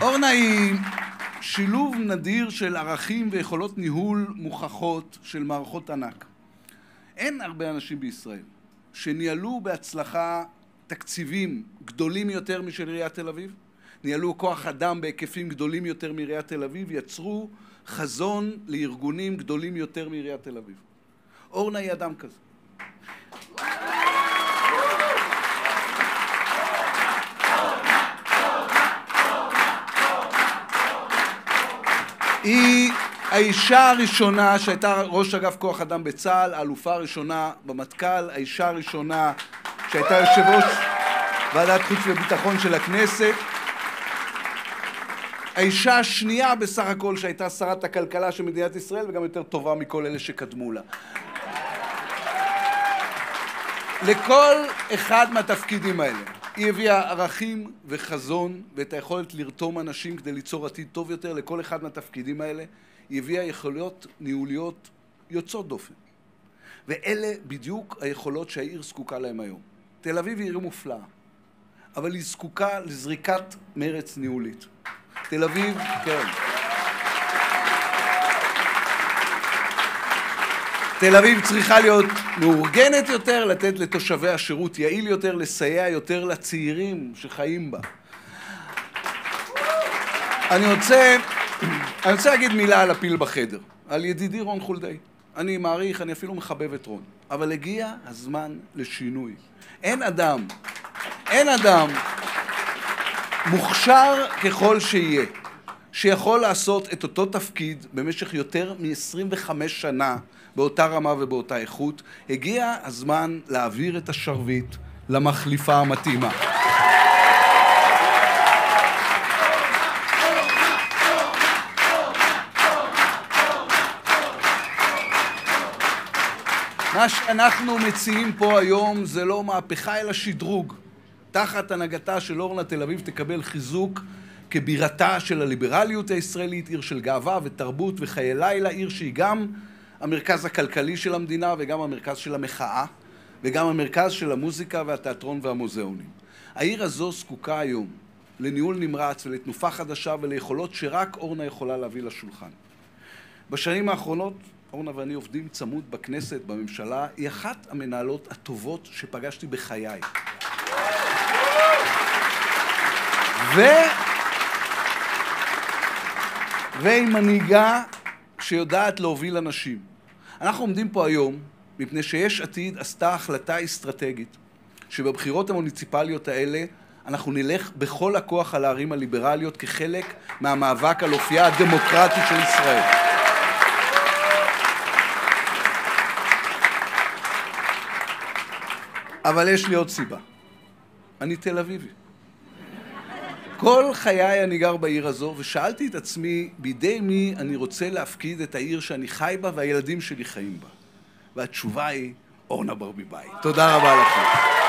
אורנה היא שילוב נדיר של ערכים ויכולות ניהול מוכחות של מערכות ענק. אין הרבה אנשים בישראל שניהלו בהצלחה תקציבים גדולים יותר משל עיריית תל אביב, ניהלו כוח אדם בהיקפים גדולים יותר מעיריית תל אביב, יצרו חזון לארגונים גדולים יותר מעיריית תל אביב. אורנה היא אדם כזה. היא האישה הראשונה שהייתה ראש אגף כוח אדם בצה"ל, האלופה הראשונה במטכ"ל, האישה הראשונה שהייתה יושב ראש ועדת חוץ וביטחון של הכנסת, האישה השנייה בסך הכל שהייתה שרת הכלכלה של מדינת ישראל וגם יותר טובה מכל אלה שקדמו לה. לכל אחד מהתפקידים האלה היא הביאה ערכים וחזון ואת היכולת לרתום אנשים כדי ליצור עתיד טוב יותר לכל אחד מהתפקידים האלה. היא הביאה יכולות ניהוליות יוצאות דופן. ואלה בדיוק היכולות שהעיר זקוקה להם היום. תל אביב היא עיר מופלאה אבל היא זקוקה לזריקת מרץ ניהולית. תל אביב, כן תל אביב צריכה להיות מאורגנת יותר, לתת לתושביה שירות יעיל יותר, לסייע יותר לצעירים שחיים בה. אני רוצה, אני רוצה להגיד מילה על הפיל בחדר, על ידידי רון חולדאי. אני מעריך, אני אפילו מחבב את רון, אבל הגיע הזמן לשינוי. אין אדם, אין אדם מוכשר ככל שיהיה, שיכול לעשות את אותו תפקיד במשך יותר מ-25 שנה באותה רמה ובאותה איכות, הגיע הזמן להעביר את השרביט למחליפה המתאימה. מה שאנחנו מציעים פה היום זה לא מהפכה אלא שדרוג. תחת הנהגתה של אורנה תל אביב תקבל חיזוק כבירתה של הליברליות הישראלית, עיר של גאווה ותרבות וחיי לילה, עיר שהיא גם המרכז הכלכלי של המדינה וגם המרכז של המחאה וגם המרכז של המוזיקה והתיאטרון והמוזיאונים. העיר הזו זקוקה היום לניהול נמרץ ולתנופה חדשה וליכולות שרק אורנה יכולה להביא לשולחן. בשנים האחרונות אורנה ואני עובדים צמוד בכנסת, בממשלה, היא אחת המנהלות הטובות שפגשתי בחיי. ו... והיא מנהיגה שיודעת להוביל אנשים. אנחנו עומדים פה היום מפני שיש עתיד עשתה החלטה אסטרטגית שבבחירות המוניציפליות האלה אנחנו נלך בכל הכוח על הערים הליברליות כחלק מהמאבק על אופייה הדמוקרטי של ישראל. אבל יש לי עוד סיבה. אני תל אביבי. כל חיי אני גר בעיר הזו, ושאלתי את עצמי בידי מי אני רוצה להפקיד את העיר שאני חי בה והילדים שלי חיים בה. והתשובה היא אורנה ברביבאי. תודה רבה לכם.